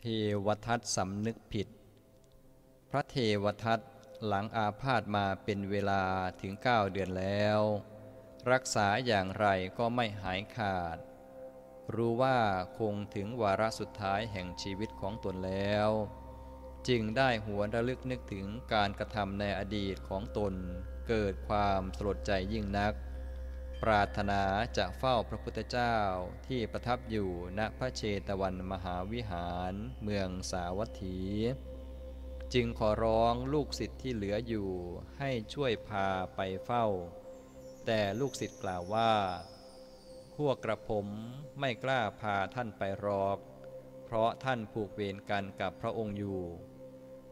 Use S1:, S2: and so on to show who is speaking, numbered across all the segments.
S1: เทวทัตสำนึกผิด พระเทวทัตหลังอาพาธมาเป็นเวลาถึงเก้าเดือนแล้ว รักษาอย่างไรก็ไม่หายขาด รู้ว่าคงถึงวาระสุดท้ายแห่งชีวิตของตนแล้ว จึงได้หวนระลึกนึกถึงการกระทำในอดีตของตน เกิดความสลดใจยิ่งนัก ปรารถนาจะเฝ้าพระพุทธเจ้าที่ประทับอยู่ณพระเชตวันมหาวิหารเมืองสาวัตถี จึงขอร้องลูกศิษย์ที่เหลืออยู่ให้ช่วยพาไปเฝ้า แต่ลูกศิษย์กล่าวว่า พวกกระผมไม่กล้าพาท่านไปรอกเพราะท่านผูกเวรกันกับพระองค์อยู่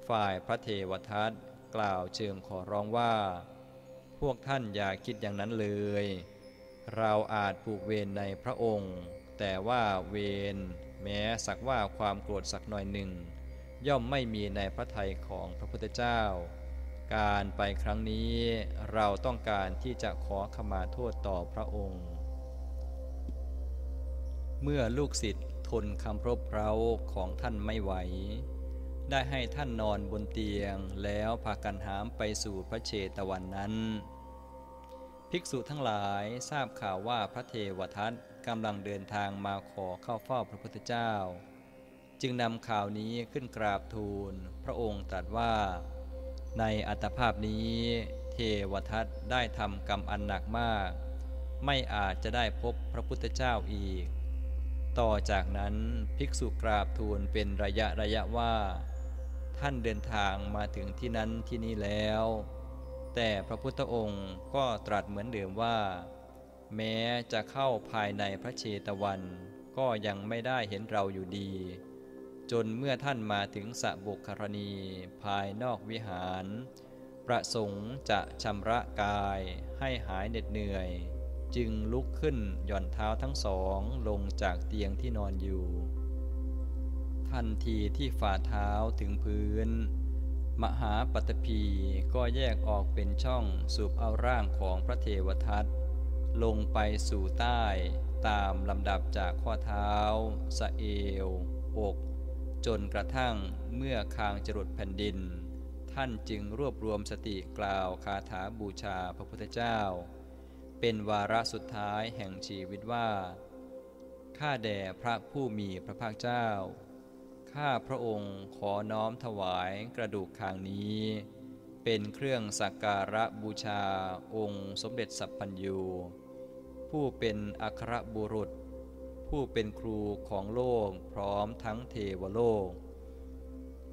S1: ฝ่ายพระเทวทัตกล่าวเชิงขอร้องว่า พวกท่านอย่าคิดอย่างนั้นเลย เราอาจผูกเวรในพระองค์ แต่ว่าเวรแม้สักว่าความโกรธสักหน่อยหนึ่ง ย่อมไม่มีในพระทัยของพระพุทธเจ้า การไปครั้งนี้เราต้องการที่จะขอขมาโทษต่อพระองค์ เมื่อลูกศิษย์ทนคำรบเร้าของท่านไม่ไหว ได้ให้ท่านนอนบนเตียงแล้วพากันหามไปสู่พระเชตวันนั้น ภิกษุทั้งหลายทราบข่าวว่าพระเทวทัตกำลังเดินทางมาขอเข้าเฝ้าพระพุทธเจ้า จึงนำข่าวนี้ขึ้นกราบทูล พระองค์ตรัสว่า ในอัตภาพนี้เทวทัตได้ทำกรรมอันหนักมาก ไม่อาจจะได้พบพระพุทธเจ้าอีก ต่อจากนั้นภิกษุกราบทูลเป็นระยะระยะว่า ท่านเดินทางมาถึงที่นั้นที่นี่แล้ว แต่พระพุทธองค์ก็ตรัสเหมือนเดิมว่า แม้จะเข้าภายในพระเชตวัน ก็ยังไม่ได้เห็นเราอยู่ดี จนเมื่อท่านมาถึงสะบุคารณีภายนอกวิหาร ประสงค์จะชำระกายให้หายเหน็ดเหนื่อย จึงลุกขึ้นหย่อนเท้าทั้งสองลงจากเตียงที่นอนอยู่ ทันทีที่ฝ่าเท้าถึงพื้น มหาปัตภีก็แยกออกเป็นช่องสูบเอาร่างของพระเทวทัตลงไปสู่ใต้ตามลำดับจากข้อเท้า สะเอว อก จนกระทั่งเมื่อคางจรดแผ่นดิน ท่านจึงรวบรวมสติกล่าวคาถาบูชาพระพุทธเจ้า เป็นวาระสุดท้ายแห่งชีวิตว่า ข้าแด่พระผู้มีพระภาคเจ้า ข้าพระองค์ขอน้อมถวายกระดูกคางนี้ เป็นเครื่องสักการะบูชาองค์สมเด็จสัพพัญญูผู้เป็นอัครบุรุษ ผู้เป็นครูของโลกพร้อมทั้งเทวโลก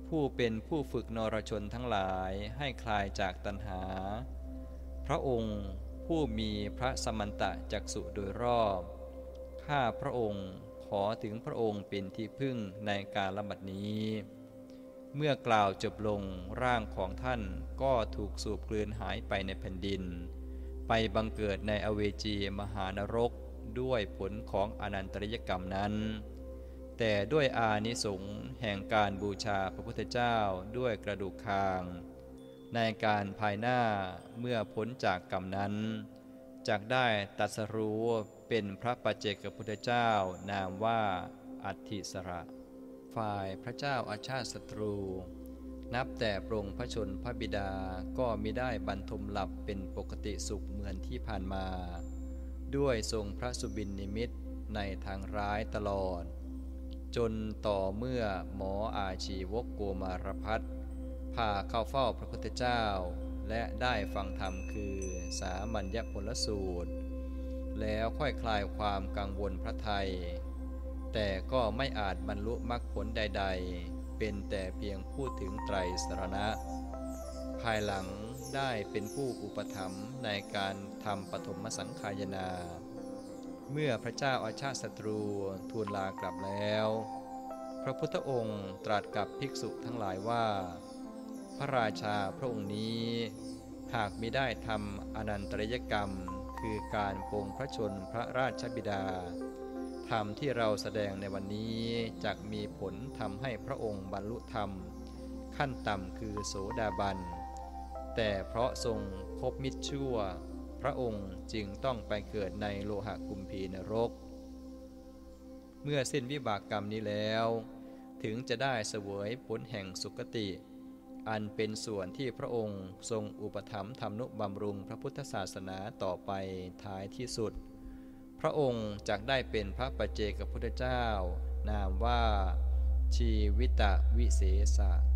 S1: ผู้เป็นผู้ฝึกนรชนทั้งหลายให้คลายจากตัณหา พระองค์ผู้มีพระสมันตะจักสุโดยรอบ ข้าพระองค์ ขอถึงพระองค์เป็นที่พึ่งในการละบัดนี้ เมื่อกล่าวจบลงร่างของท่านก็ถูกสูบกลืนหายไปในแผ่นดิน ไปบังเกิดในอเวจีมหานรกด้วยผลของอนันตริยกรรมนั้น แต่ด้วยอานิสงส์แห่งการบูชาพระพุทธเจ้าด้วยกระดูกคาง ในการภายหน้าเมื่อพ้นจากกรรมนั้น จากได้ตัสรู้เป็นพระปัจเจกพุทธเจ้านามว่าอัติสระ ฝ่ายพระเจ้าอาชาติศัตรู นับแต่ปรงพระชนพระบิดาก็มิได้บรรทมหลับเป็นปกติสุขเหมือนที่ผ่านมา ด้วยทรงพระสุบินนิมิตในทางร้ายตลอด จนต่อเมื่อหมออาชีวกโกมารพัฒพาเข้าเฝ้าพระพุทธเจ้า และได้ฟังธรรมคือสามัญญผลสูตร แล้วค่อยคลายความกังวลพระไทย แต่ก็ไม่อาจบรรลุมรรคผลใด ๆ เป็นแต่เพียงพูดถึงไตรสรณะ ภายหลังได้เป็นผู้อุปถัมภ์ในการทำปฐมสังขายนา เมื่อพระเจ้าอาชาติศัตรูทูลลากลับแล้ว พระพุทธองค์ตรัสกับภิกษุทั้งหลายว่า พระราชาพระองค์นี้ หากมิได้ทำอนันตริยกรรม คือการปรงพระชนพระราชบิดาธรรมที่เราแสดงในวันนี้จะมีผลทำให้พระองค์บรรลุธรรม ขั้นต่ำคือโสดาบัน แต่เพราะทรงคบมิตรชั่ว พระองค์จึงต้องไปเกิดในโลหะกุมพีนรก เมื่อสิ้นวิบากกรรมนี้แล้ว ถึงจะได้เสวยผลแห่งสุคติ อันเป็นส่วนที่พระองค์ทรงอุปถัมภ์ทำนุบำรุงพระพุทธศาสนาต่อไปท้ายที่สุด พระองค์จักได้เป็นพระปัจเจกพุทธเจ้า นามว่าชีวิตวิเศษะ